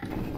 you